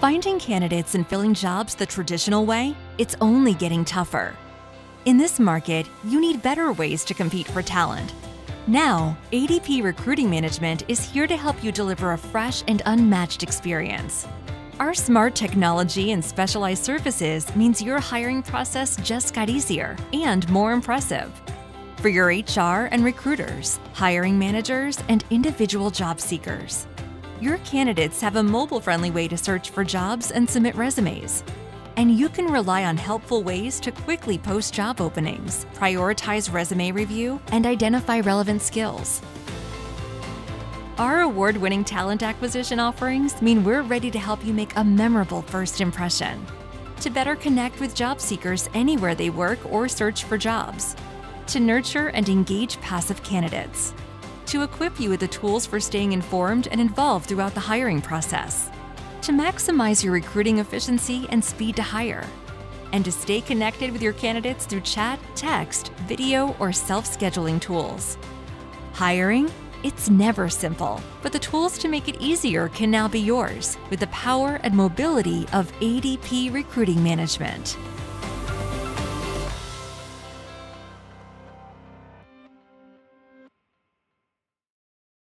Finding candidates and filling jobs the traditional way, it's only getting tougher. In this market, you need better ways to compete for talent. Now, ADP Recruiting Management is here to help you deliver a fresh and unmatched experience. Our smart technology and specialized services means your hiring process just got easier and more impressive. For your HR and recruiters, hiring managers, and individual job seekers. Your candidates have a mobile friendly way to search for jobs and submit resumes. And you can rely on helpful ways to quickly post job openings, prioritize resume review, and identify relevant skills. Our award winning talent acquisition offerings mean we're ready to help you make a memorable first impression. To better connect with job seekers anywhere they work or search for jobs. To nurture and engage passive candidates. To equip you with the tools for staying informed and involved throughout the hiring process. To maximize your recruiting efficiency and speed to hire. And to stay connected with your candidates through chat, text, video, or self scheduling tools. Hiring? It's never simple, but the tools to make it easier can now be yours with the power and mobility of ADP Recruiting Management.